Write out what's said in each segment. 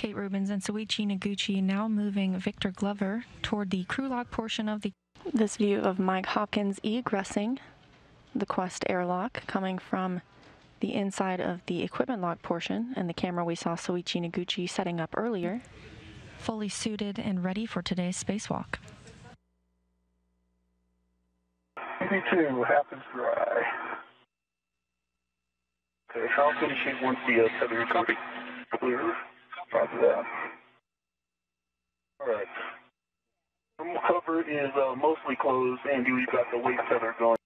Kate Rubins and Soichi Noguchi now moving Victor Glover toward the crew lock portion of the. This view of Mike Hopkins egressing the Quest airlock coming from the inside of the equipment lock portion and the camera we saw Soichi Noguchi setting up earlier. Fully suited and ready for today's spacewalk. BB2 happens dry. Okay, Falcon shoot once the uh, tether copy. Clear. Roger that. Alright. Cover is uh, mostly closed, and we've got the weight tether going.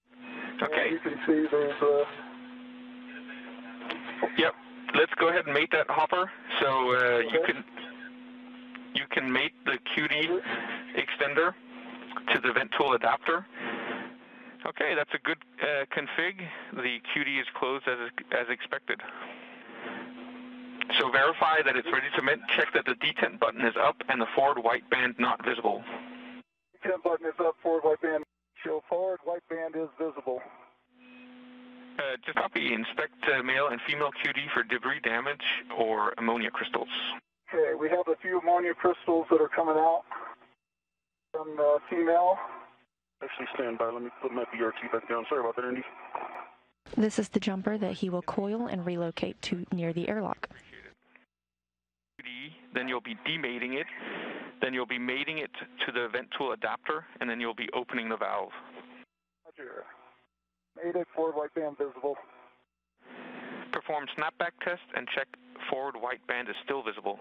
Okay. you can see there's uh, Yep. Let's go ahead and mate that hopper. So uh, you can you can mate the QD extender to the vent tool adapter. Okay, that's a good uh, config. The QD is closed as as expected. So verify that it's ready to mint. Check that the detent button is up and the forward white band not visible. 10 button is up, forward white band. Show forward, white band is visible. Uh, just copy. Inspect uh, male and female QD for debris damage or ammonia crystals. Okay, we have a few ammonia crystals that are coming out from uh, female. Actually, stand by. Let me put my BRT back down. Sorry about that, Andy. This is the jumper that he will coil and relocate to near the airlock. Then you'll be demating it, then you'll be mating it to the vent tool adapter, and then you'll be opening the valve. Roger. Made it, forward white band visible. Perform snapback test and check forward white band is still visible.